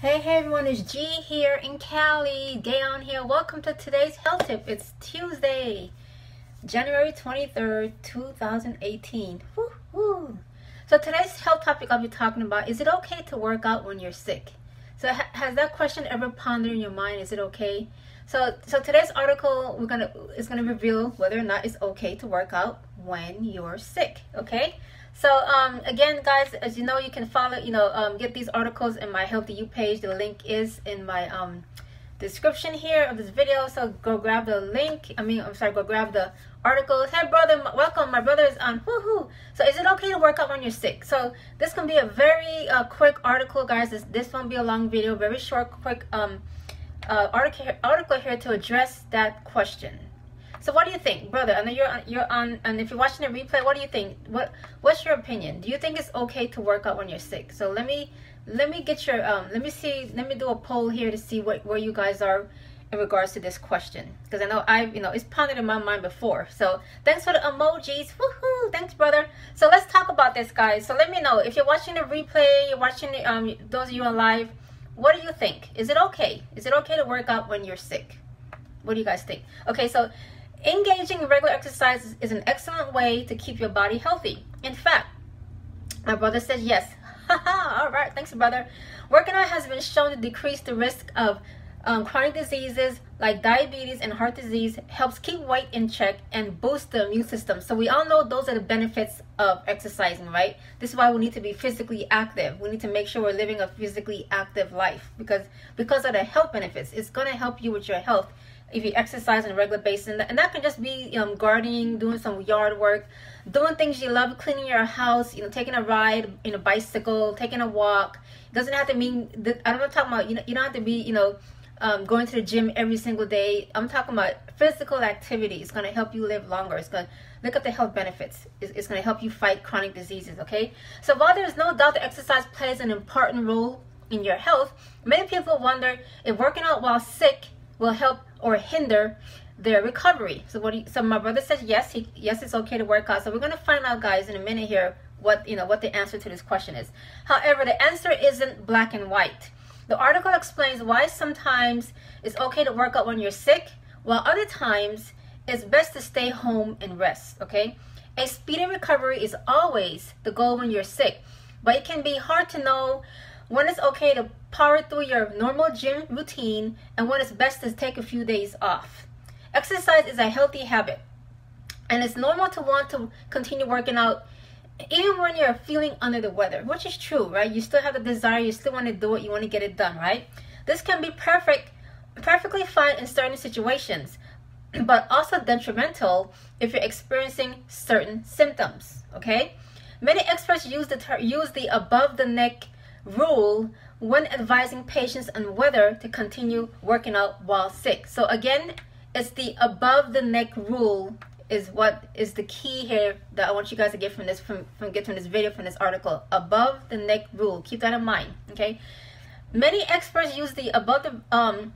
Hey, hey everyone, it's G here in Cali. Gayone here. Welcome to today's health tip. It's Tuesday, January 23rd, 2018. Woo, woo. So today's health topic I'll be talking about, is it okay to work out when you're sick? So ha has that question ever pondered in your mind? Is it okay? So so today's article we're gonna is gonna reveal whether or not it's okay to work out when you're sick. Okay? So um, again, guys, as you know, you can follow, you know, um, get these articles in my Healthy You page. The link is in my um, description here of this video. So go grab the link. I mean, I'm sorry, go grab the articles. Hey, brother, welcome. My brother is on. Woohoo! So is it okay to work out when you're sick? So this can be a very uh, quick article, guys. This this won't be a long video. Very short, quick um, uh, article article here to address that question. So what do you think, brother? I know you're on, you're on, and if you're watching the replay, what do you think? What What's your opinion? Do you think it's okay to work out when you're sick? So let me let me get your um let me see let me do a poll here to see what where you guys are in regards to this question because I know I've you know it's pondered in my mind before. So thanks for the emojis. Woohoo! Thanks, brother. So let's talk about this, guys. So let me know if you're watching the replay, you're watching the, um those of you on live. What do you think? Is it okay? Is it okay to work out when you're sick? What do you guys think? Okay, so Engaging in regular exercise is an excellent way to keep your body healthy. In fact, my brother says yes. All right, thanks, brother. Working out has been shown to decrease the risk of um, chronic diseases like diabetes and heart disease, helps keep weight in check, and boost the immune system. So we all know those are the benefits of exercising, right? This is why we need to be physically active. We need to make sure we're living a physically active life because because of the health benefits. It's going to help you with your health if you exercise on a regular basis and that, can just be um, gardening doing some yard work doing things you love cleaning your house you know taking a ride in a bicycle taking a walk. It doesn't have to mean that, i'm not talking about you know you don't have to be you know um, going to the gym every single day. I'm talking about physical activity it's going to help you live longer. It's going to look at the health benefits. It's, it's going to help you fight chronic diseases okay? So while there's no doubt that exercise plays an important role in your health many people wonder if working out while sick will help or hinder their recovery. So what? You, so my brother says yes. He yes, it's okay to work out. So we're gonna find out, guys, in a minute here what you know what the answer to this question is. However, the answer isn't black and white. The article explains why sometimes it's okay to work out when you're sick, while other times it's best to stay home and rest. Okay. A speedy recovery is always the goal when you're sick, but it can be hard to know when it's okay to power through your normal gym routine and when it's best to take a few days off. Exercise is a healthy habit and it's normal to want to continue working out even when you're feeling under the weather, which is true, right? You still have the desire, you still want to do it, you want to get it done, right? This can be perfect, perfectly fine in certain situations, but also detrimental if you're experiencing certain symptoms, okay? Many experts use the use the above the neck rule when advising patients on whether to continue working out while sick. So again, it's the above the neck rule is what is the key here that I want you guys to get from this from, from get from this video from this article. Above the neck rule. Keep that in mind. Okay. Many experts use the above the um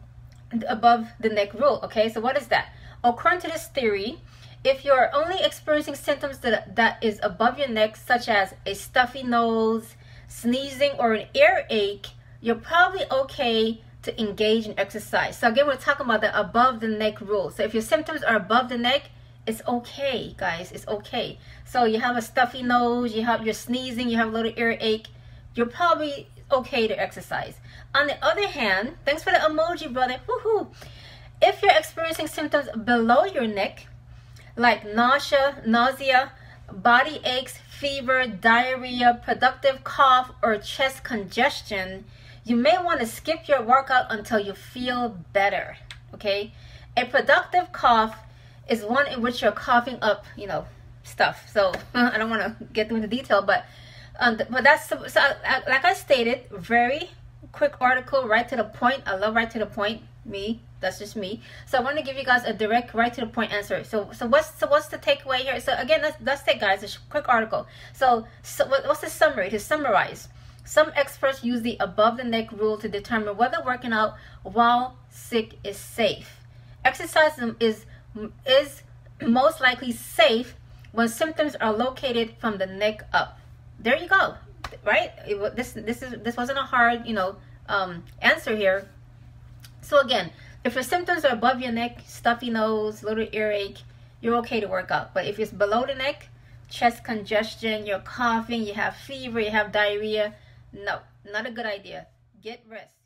the above the neck rule. Okay, so what is that? According to this theory, if you're only experiencing symptoms that that is above your neck, such as a stuffy nose, sneezing, or an earache, you're probably okay to engage in exercise. So again, we're talking about the above the neck rule. So if your symptoms are above the neck, it's okay, guys. It's okay. So you have a stuffy nose, you have you're sneezing, you have a little earache, you're probably okay to exercise. On the other hand, thanks for the emoji, brother. Woohoo! If you're experiencing symptoms below your neck, like nausea, nausea, body aches, fever, diarrhea, productive cough, or chest congestion, you may want to skip your workout until you feel better. Okay? A productive cough is one in which you're coughing up, you know, stuff. So I don't want to get into detail, but um, but that's so, so like I stated, very quick article, right to the point. I love right to the point. Me, that's just me. So I want to give you guys a direct, right to the point answer. So, so what's so what's the takeaway here? So again, let's let's take guys a quick article. So, so what's the summary? To summarize, some experts use the above the neck rule to determine whether working out while sick is safe. Exercise is is most likely safe when symptoms are located from the neck up. There you go. Right? It, this this is this wasn't a hard you know um, answer here. So again, if your symptoms are above your neck, stuffy nose, little earache, you're okay to work out. But if it's below the neck, chest congestion, you're coughing, you have fever, you have diarrhea, no, not a good idea. Get rest.